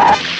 Bye.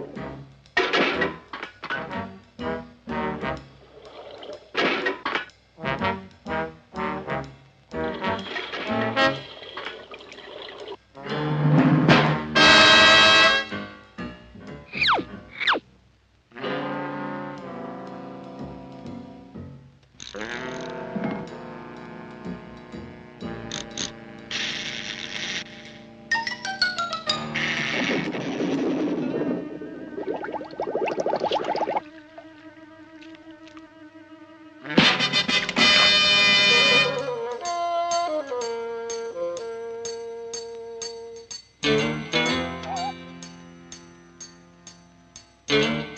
Thank